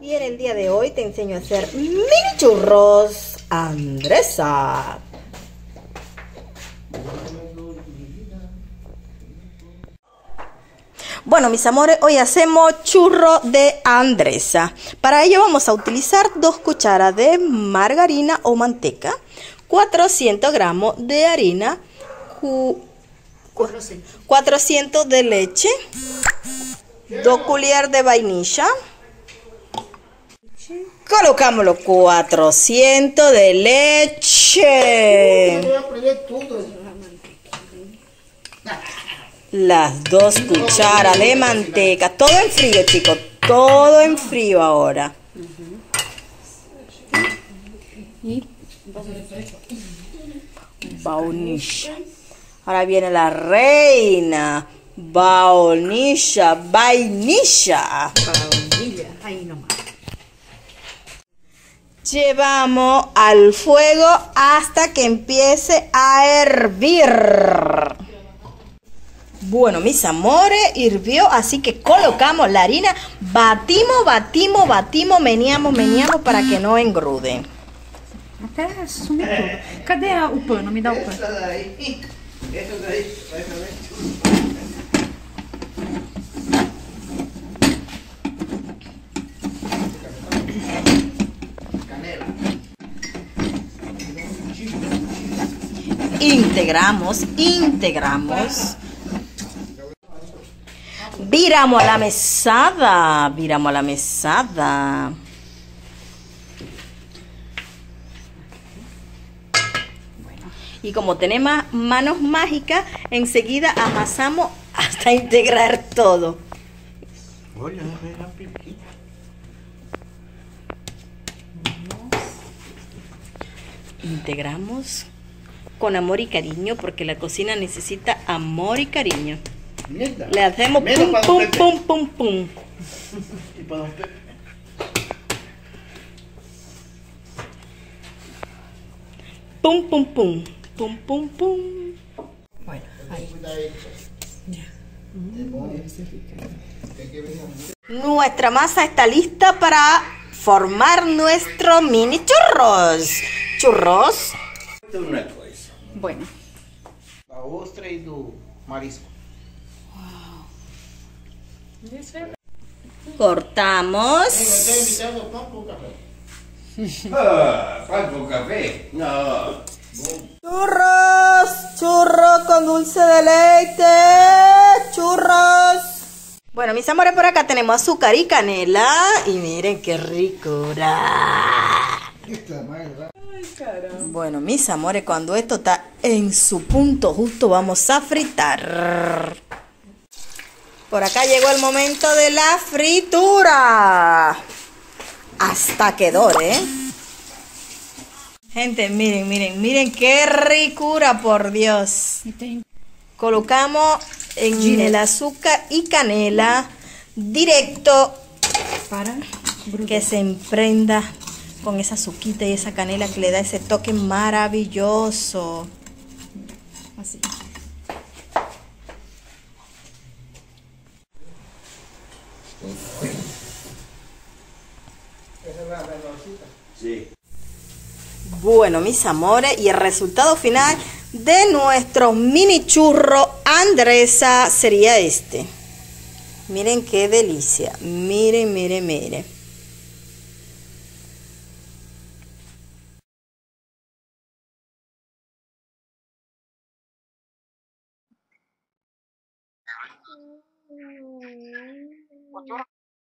Y en el día de hoy te enseño a hacer mini churros Andresa. Bueno, mis amores, hoy hacemos churro de Andresa. Para ello vamos a utilizar dos cucharas de margarina o manteca, 400 gramos de harina, 400 de leche, 2 cucharadas de vainilla. Colocamos los 400 de leche. Las dos cucharas de manteca. Todo en frío, chicos. Todo en frío ahora. Vainilla. Ahora viene la reina. Vainilla, vainilla. Vainilla, ahí nomás. Llevamos al fuego hasta que empiece a hervir. Bueno, mis amores, hirvió, así que colocamos la harina, batimos, batimos, batimos, meneamos, meneamos para que no engrude. Até sumir tudo. Cadê o pano? Me dá o pano. Integramos, integramos. Viramos a la mesada, viramos a la mesada. Y como tenemos manos mágicas, enseguida amasamos hasta integrar todo. Integramos con amor y cariño porque la cocina necesita amor y cariño. Le hacemos pum, pum, pum, pum, pum. Pum, pum, pum. Pum, pum, pum. Bueno, aí. Nuestra masa está lista para formar nuestro mini churros. Churros. Uma coisa. Bueno. Da ostra e do marisco. Cortamos. Com café. Ah, café? Não. Churros, churros con dulce de leite, churros. Bueno, mis amores, por acá tenemos azúcar y canela. Y miren qué ricura. Bueno, mis amores, cuando esto está en su punto justo, vamos a fritar. Por acá llegó el momento de la fritura. Hasta que dore. Gente, miren, miren, miren qué ricura, por Dios. Colocamos en el azúcar y canela directo Para que se emprenda con esa azuquita y esa canela que le da ese toque maravilloso. Assim. Sim. Bueno, mis amores, y el resultado final de nuestro mini churro Andresa sería este. Miren qué delicia. Miren, miren, miren. 我觉得